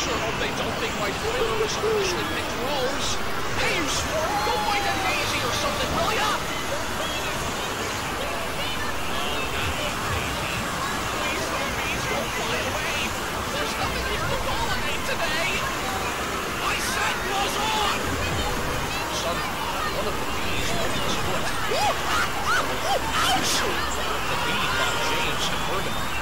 sure hope they don't think my toilet was officially picked rose. Hey, you swarm, go find a Daisy or something, hurry up! Today. I said was on! Suddenly, one of the bees